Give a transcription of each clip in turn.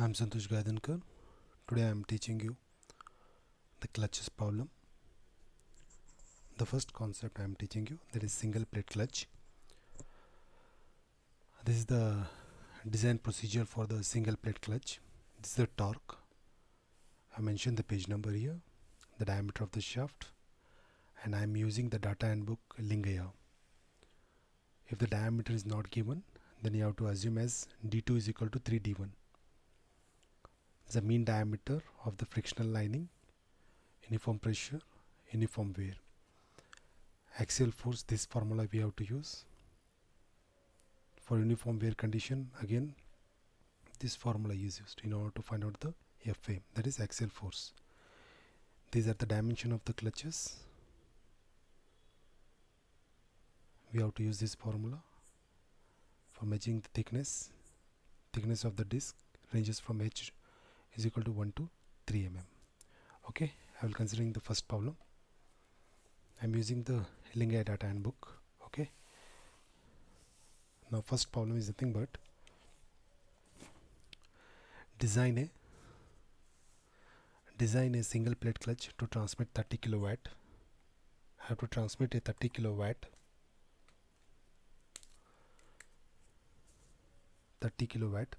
I'm Santosh Gaidhankar. Today I am teaching you the clutches problem. The first concept I am teaching you that is single plate clutch. This is the design procedure for the single plate clutch. This is the torque. I mentioned the page number here, the diameter of the shaft, and I am using the data handbook Lingaiah. If the diameter is not given, then you have to assume as d2 is equal to 3d1 the mean diameter of the frictional lining uniform pressure uniform wear. Axial force this formula we have to use. For uniform wear condition again this formula is used in order to find out the FA that is axial force. These are the dimension of the clutches. We have to use this formula for measuring the thickness. Thickness of the disc ranges from h is equal to 1 to 3 mm okay I will considering the first problem. I'm using the Lingaiah data handbook. Okay. Now first problem is nothing but design a design a single plate clutch to transmit 30 kilowatt. Have to transmit a 30 kilowatt 30 kilowatt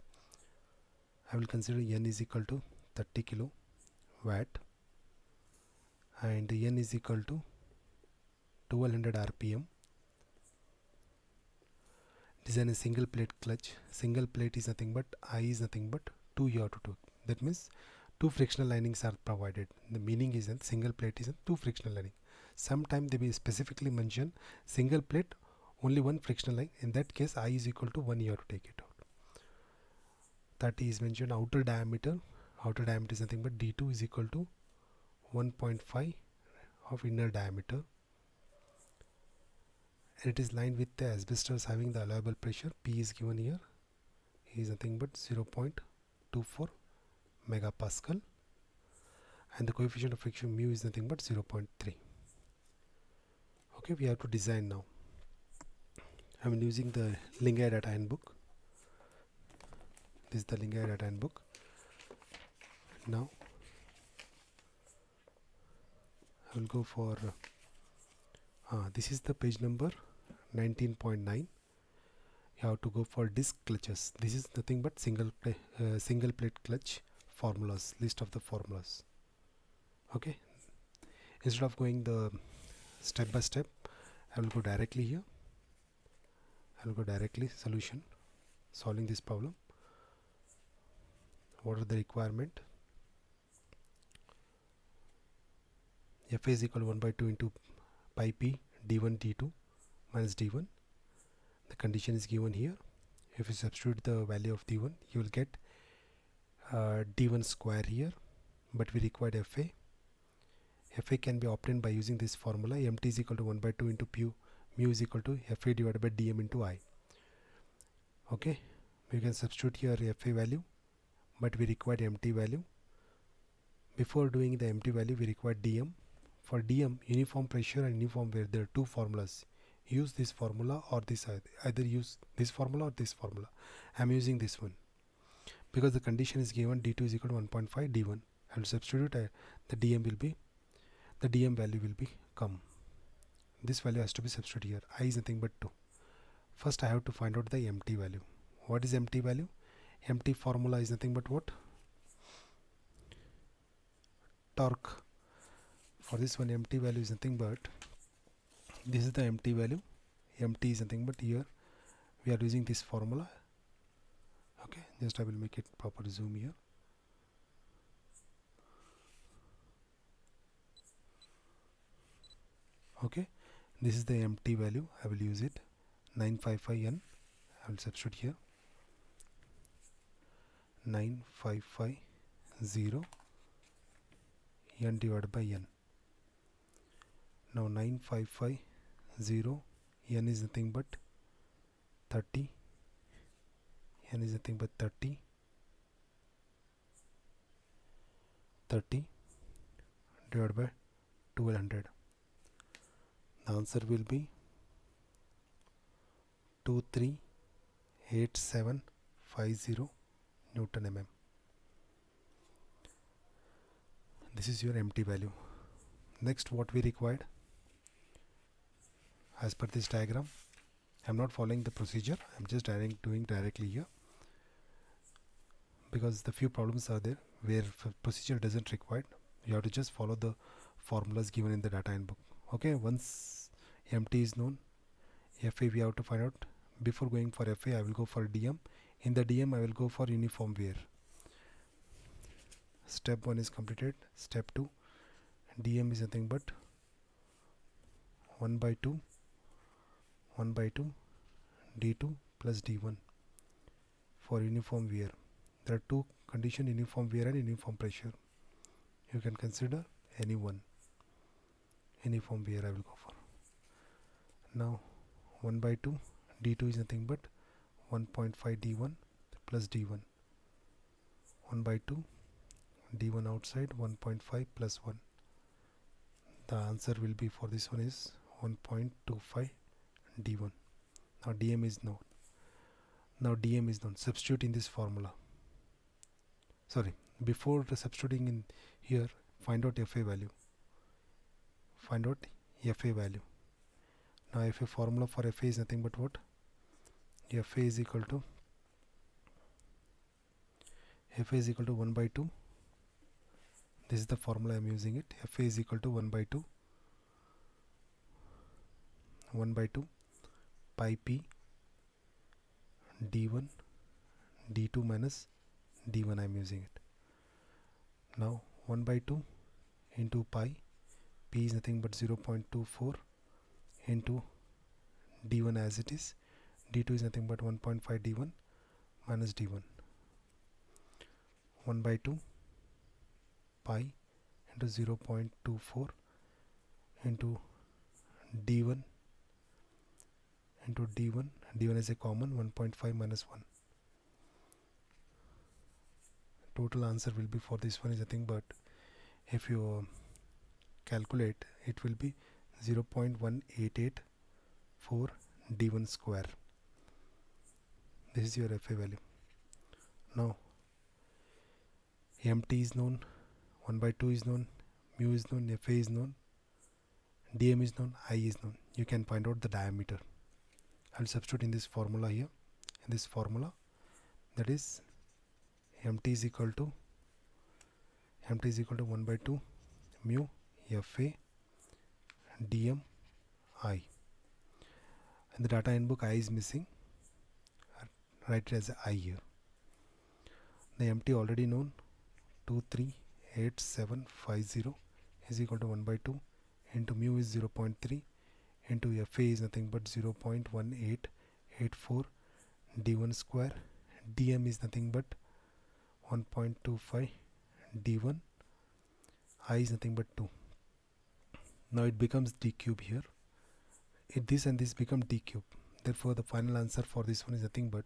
I will consider n is equal to 30 kilo watt and n is equal to 1200 rpm design a single plate clutch. Single plate is nothing but i is nothing but 2 you have to do that means two frictional linings are provided. The meaning is that single plate is two frictional lining. Sometime they may specifically mention single plate only one frictional line. In that case i is equal to 1 you have to take it 30 is mentioned outer diameter. Outer diameter is nothing but d2 is equal to 1.5 of inner diameter. And it is lined with the asbestos having the allowable pressure. P is given here. Is nothing but 0.24 megapascal. And the coefficient of friction mu is nothing but 0.3 okay we have to design now. I'm using the Lingaiah data handbook this is the Lingaiah data handbook now I will go for uh, this is the page number 19.9 you have to go for disc clutches. This is nothing but single uh, single plate clutch formulas list of the formulas. Okay? Instead of going the step by step I will go directly here. I will go directly solution solving this problem what are the requirement? Fa is equal to 1 by 2 into pi p d1 d2 minus d1 the condition is given here. If you substitute the value of d1 you will get uh, d1 square here but we required fa fa can be obtained by using this formula. Mt is equal to 1 by 2 into pu mu is equal to fa divided by dm into i. Okay? We can substitute here fa value but we required empty value. Before doing the empty value we required dm for dm uniform pressure and uniform wear there are two formulas. Use this formula or this either use this formula or this formula. I'm using this one. Because the condition is given d2 is equal to 1.5 d1 and substitute uh, the dm will be the dm value will be come. This value has to be substituted here. I is nothing but 2 first i have to find out the empty value. What is empty value mt formula is nothing but what? Torque. For this one empty value is nothing but this is the empty value. Empty is nothing but here. We are using this formula. Okay just I will make it proper zoom here. Okay this is the empty value. I will use it. 955n I will substitute here 9550 n divided by n. Now 9550 n is nothing but 30 n is nothing but 30 30 divided by 1200 the answer will be 238750 Newton mm this is your empty value. Next what we required? As per this diagram I'm not following the procedure. I'm just direct doing directly here. Because the few problems are there where procedure doesn't require you have to just follow the formulas given in the data handbook. Okay once empty is known FA we have to find out. Before going for FA I will go for DM in the DM I will go for uniform wear. Step 1 is completed. Step 2 DM is nothing but 1 by 2 1 by 2 D2 plus D1 for uniform wear. There are two condition uniform wear and uniform pressure. You can consider any one. Uniform wear I will go for. Now 1 by 2 d2 is nothing but 1.5 d1 plus d1 1 by 2 d1 outside 1.5 plus 1 the answer will be for this one is 1.25 d1 now dm is known. Now dm is known. Substitute in this formula. Sorry before substituting in here find out fa value. Find out fa value. Now fa formula for fa is nothing but what fa is equal to fa is equal to 1 by 2 this is the formula I'm using it. Fa is equal to 1 by 2 1 by 2 pi p d1 d2 minus d1 I'm using it. Now 1 by 2 into pi p is nothing but 0.24 into d1 as it is d2 is nothing but 1.5 d1 minus d1 1 by 2 pi into 0.24 into d1 into d1 d1 is a common 1.5 minus 1 total answer will be for this one is nothing but if you uh, calculate it will be 0.1884 d1 square this is your FA value. Now MT is known 1 by 2 is known mu is known FA is known DM is known I is known. You can find out the diameter. I'll substitute in this formula here. In this formula that is MT is equal to MT is equal to 1 by 2 mu FA dm i. In the data handbook i is missing write it as i here the empty already known. 238750 is equal to 1 by 2 into mu is 0.3 into fa is nothing but 0.1884 d1 square. Dm is nothing but 1.25 d1 i is nothing but 2 now it becomes d cube here. It, this and this become d cube. Therefore the final answer for this one is nothing but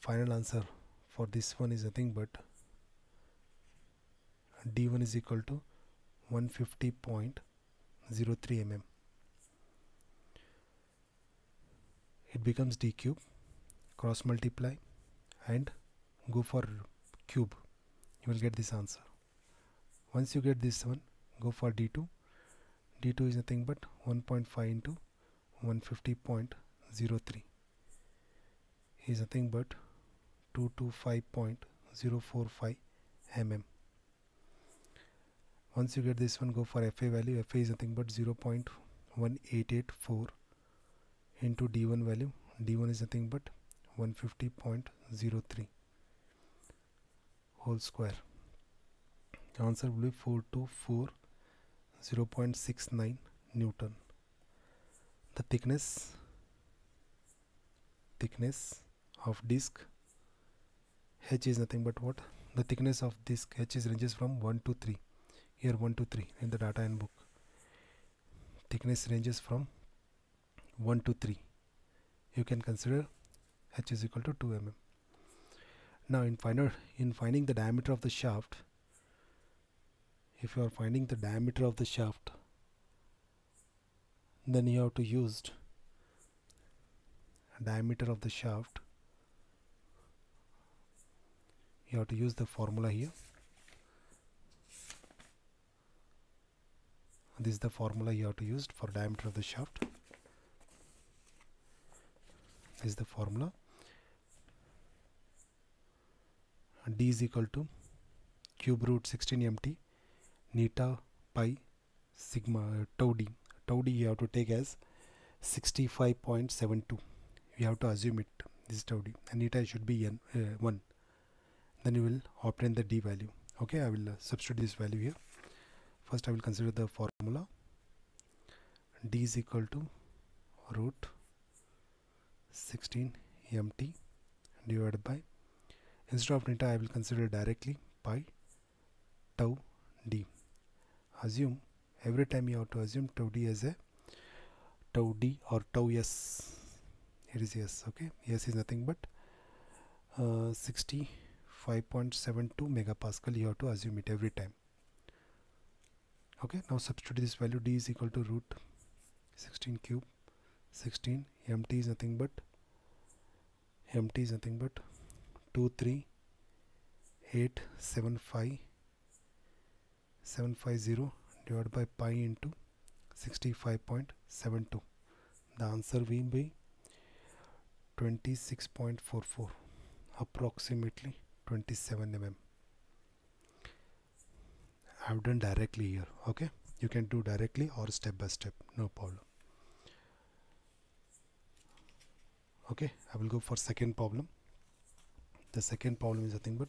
final answer for this one is nothing but d1 is equal to 150.03 mm. It becomes d cube cross multiply and go for cube. You will get this answer. Once you get this one go for d2 d2 is nothing but 1.5 into 150.03 is nothing but 225.045 mm. Once you get this one go for fa value. Fa is nothing but 0.1884 into d1 value. D1 is nothing but 150.03 whole square. Answer will be 424 0.69 Newton. The thickness thickness of disc H is nothing but what? The thickness of disc H is ranges from 1 to 3. Here 1 to 3 in the data handbook. Thickness ranges from 1 to 3. You can consider H is equal to 2 mm. Now in, in finding the diameter of the shaft, if you are finding the diameter of the shaft then you have to use diameter of the shaft you have to use the formula here. This is the formula you have to use for diameter of the shaft. This is the formula. D is equal to cube root 16 mt neta pi sigma uh, tau d. Tau d you have to take as 65.72 you have to assume it. This is tau d. And neta should be n uh, 1 then you will obtain the d value okay i will uh, substitute this value here. First i will consider the formula. d is equal to root 16 mt divided by instead of neta I will consider directly pi tau d. Assume every time you have to assume tau d as a tau d or tau s it is s okay? S is nothing but uh, 65.72 megapascal you have to assume it every time. Okay now substitute this value d is equal to root 16 cube 16 mt is nothing but mt is nothing but 23875 750 divided by pi into 65.72 the answer will be 26.44 approximately 27 mm I've done directly here okay? You can do directly or step by step no problem. Okay I will go for second problem. The second problem is nothing but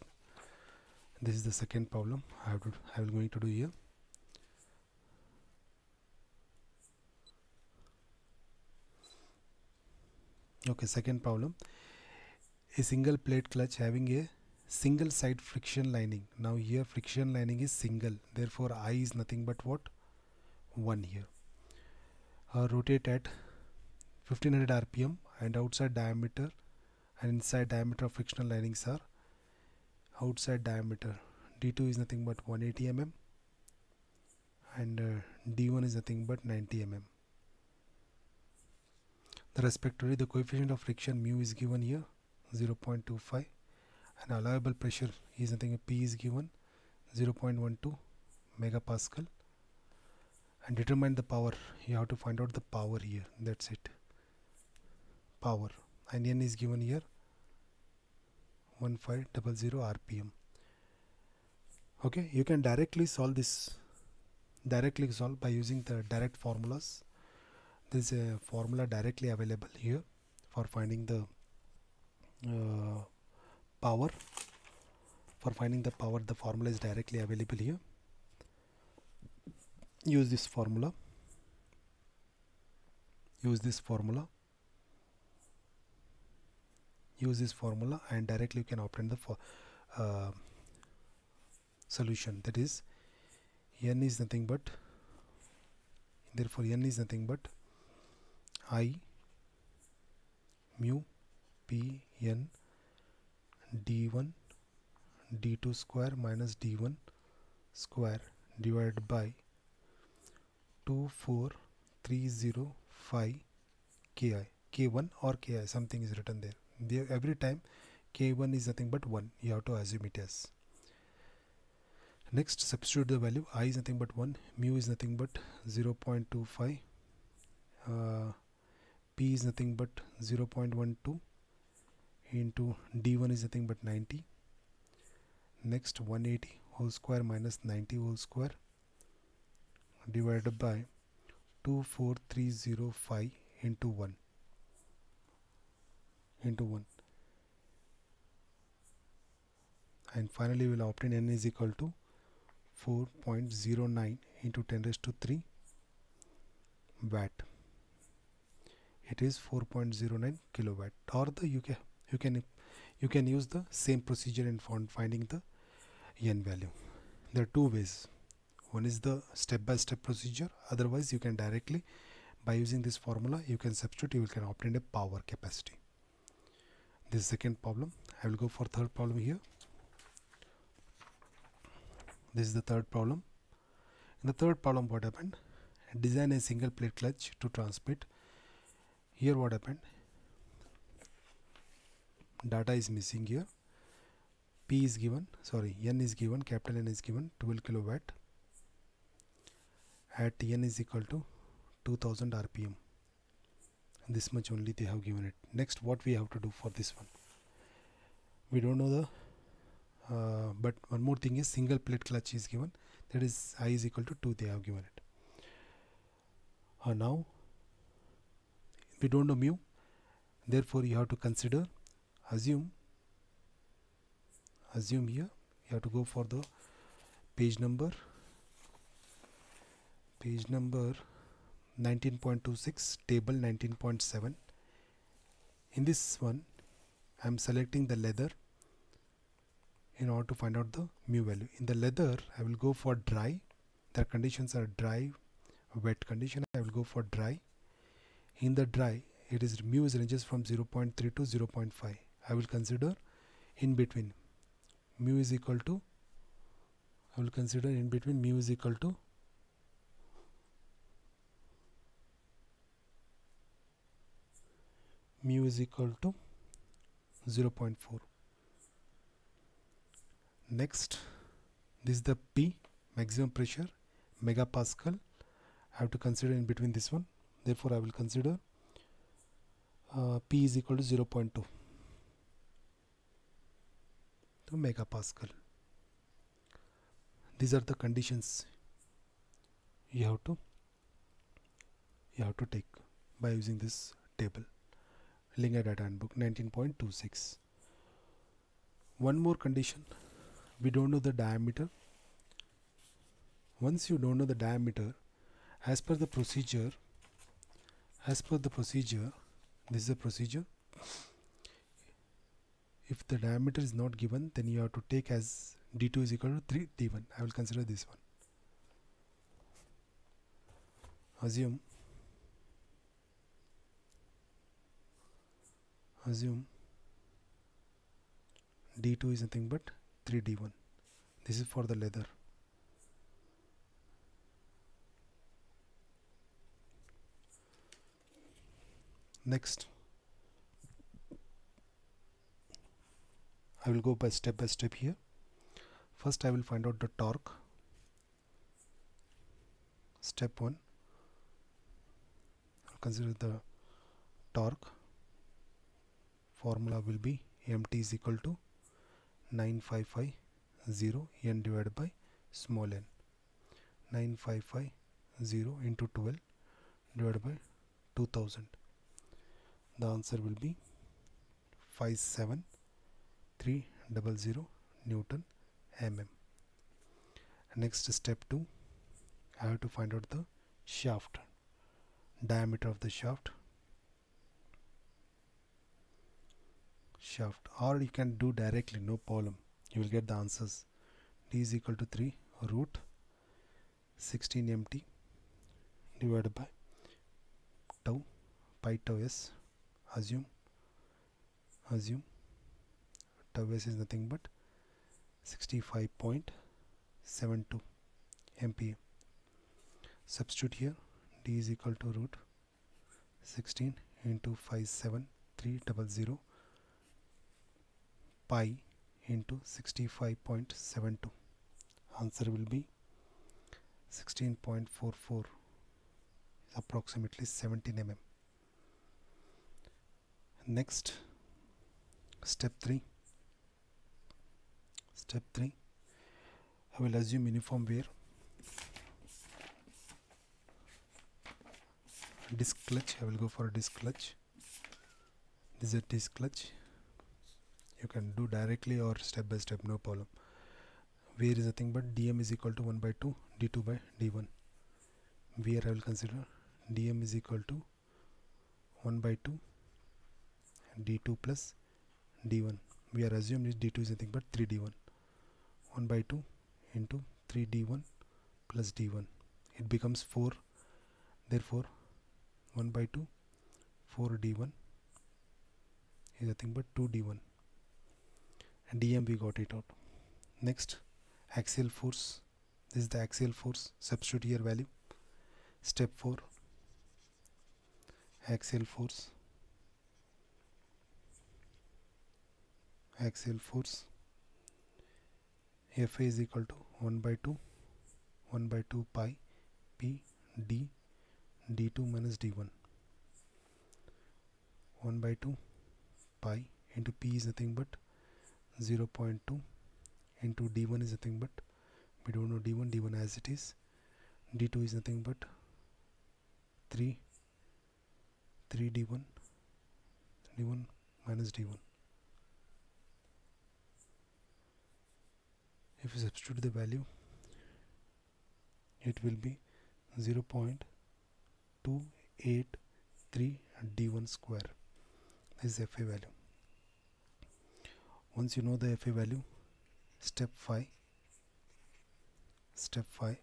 this is the second problem I have to I will going to do here. Okay second problem. A single plate clutch having a single side friction lining. Now here friction lining is single. Therefore I is nothing but what? 1 here. Uh, rotate at 1500 rpm and outside diameter and inside diameter of frictional linings are outside diameter. D2 is nothing but 180 mm and uh, d1 is nothing but 90 mm the respectively the coefficient of friction mu is given here 0.25 and allowable pressure is nothing p is given 0.12 megapascal. And determine the power. You have to find out the power here. That's it. Power. And n is given here 1500 rpm okay you can directly solve this. Directly solve by using the direct formulas. There is a formula directly available here for finding the uh, power for finding the power the formula is directly available here. Use this formula. Use this formula. Use this formula and directly you can obtain the uh, solution. That is n is nothing but therefore n is nothing but i mu p n d1 d2 square minus d1 square divided by 24305 ki k1 or ki something is written there. There every time k1 is nothing but 1 you have to assume it as. Next substitute the value i is nothing but 1 mu is nothing but 0.25 uh, p is nothing but 0.12 into d1 is nothing but 90 next 180 whole square minus 90 whole square divided by 24305 into 1 into 1 and finally we will obtain n is equal to 4.09 into 10 raised to 3 watt. It is 4.09 kilowatt. Or the you can you can you can use the same procedure in finding the n value. There are two ways. One is the step by step procedure. Otherwise you can directly by using this formula you can substitute you can obtain a power capacity. This second problem. I will go for third problem here. This is the third problem. In the third problem what happened? Design a single plate clutch to transmit. Here what happened data is missing here. P is given sorry N is given capital N is given 12 kilowatt at n is equal to 2000 rpm this much only they have given it. Next what we have to do for this one? We don't know the uh, but one more thing is single plate clutch is given. That is i is equal to 2 they have given it. Uh, now we don't know mu. Therefore you have to consider assume assume here. You have to go for the page number. Page number 19.26 table 19.7 in this one I'm selecting the leather in order to find out the mu value. In the leather I will go for dry. The conditions are dry wet condition. I will go for dry. In the dry it is mu is ranges from 0.3 to 0.5 I will consider in between. Mu is equal to I will consider in between mu is equal to mu is equal to 0.4 next this is the P maximum pressure megapascal. I have to consider in between this one. Therefore I will consider uh, P is equal to 0.2 to megapascal these are the conditions you have to you have to take by using this table Lingaiah Data Handbook 19.26. One more condition we don't know the diameter. Once you don't know the diameter, as per the procedure, as per the procedure, this is a procedure. If the diameter is not given, then you have to take as d2 is equal to 3 d1. I will consider this one. Assume. Assume. D2 is nothing but 3d1 this is for the leather. Next I will go by step by step here. First I will find out the torque. Step 1 I'll consider the torque. Formula will be mt is equal to 9550 n divided by small n. 9550 into 12 divided by 2000 the answer will be 57300 newton mm next step 2 I have to find out the shaft diameter of the shaft. Shaft or you can do directly no problem. You will get the answers. D is equal to 3 root 16 mt divided by tau pi tau s. Assume assume tau is nothing but 65.72 MPa. substitute here d is equal to root 16 into 57300 pi into 65.72 answer will be 16.44 approximately 17 mm next step 3 step 3 I will assume uniform wear. Disc clutch. I will go for a disc clutch. This is a disc clutch. You can do directly or step by step no problem. Where is nothing but dm is equal to 1 by 2 d2 by d1 where I will consider dm is equal to 1 by 2 d2 plus d1 we are assuming d2 is nothing but 3d1 1 by 2 into 3d1 plus d1 it becomes 4 therefore 1 by 2 4d1 is nothing but 2d1 dm we got it out. Next axial force. This is the axial force substitute here value. Step 4 axial force. Axial force Fa is equal to 1 by 2 1 by 2 pi p d d2 minus d1 1 by 2 pi into p is nothing but 0 0.2 into d1 is nothing but we don't know d1 d1 as it is. D2 is nothing but 3 3 d1 d1 minus d1 if you substitute the value it will be 0 0.283 d1 square. This is FA value. Once you know the FA value step 5 step 5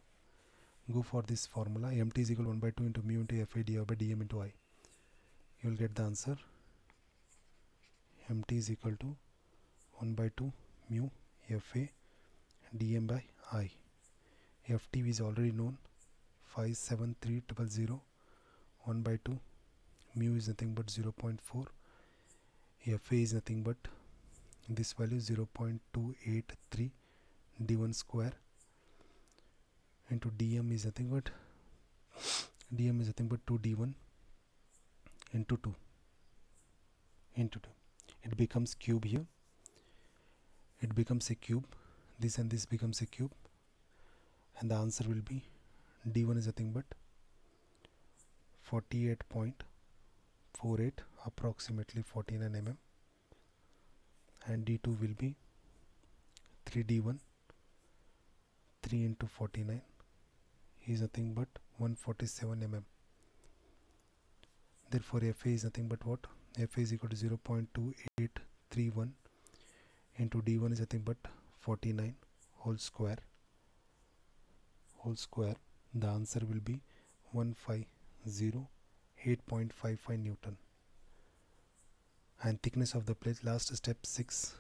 go for this formula mt is equal 1 by 2 into mu into FA dr by dm into i. You will get the answer. Mt is equal to 1 by 2 mu FA dm by i. Ft is already known. 57300 1 by 2 mu is nothing but 0.4 fa is nothing but this value 0.283 d1 square. Into dm is nothing but dm is nothing but 2 d1 into 2 into 2 it becomes cube here. It becomes a cube this and this becomes a cube and the answer will be d1 is nothing but 48.48 approximately 49 mm and d2 will be 3d1 3 into 49 is nothing but 147 mm therefore fa is nothing but what? Fa is equal to 0 0.2831 into d1 is nothing but 49 whole square whole square the answer will be 150 newton. And thickness of the plate last step 6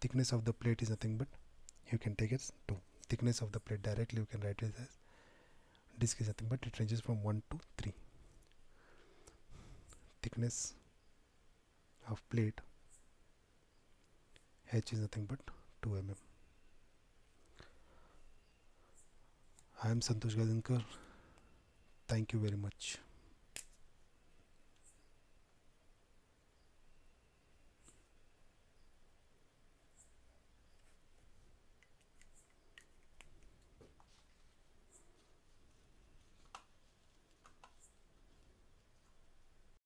thickness of the plate is nothing but you can take it to thickness of the plate directly you can write it as disk is nothing but it ranges from 1 to 3 thickness of plate h is nothing but 2 mm I am Santosh Gaidhankar thank you very much